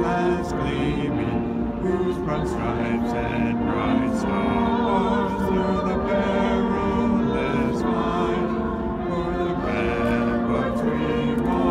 flags gleaming, whose broad stripes and bright stars through the perilous fight, for the ramparts we march.